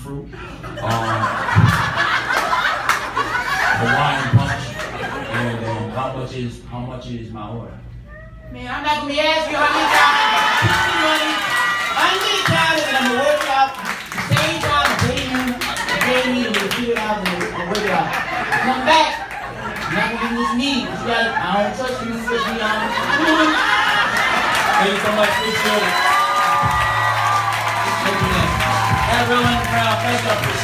fruit. Um, Hawaiian punch. And um, how much is how much is my order? Man, I'm not gonna be asking you how many times I got money. How many times that I'm gonna work out the same time I pay you, I pay me to figure it out and, and work it out. Come back. I'm not gonna be this need. You gotta, I don't trust you, trust me, I don't. Thank you so much. Appreciate it. The crowd. Appreciate it.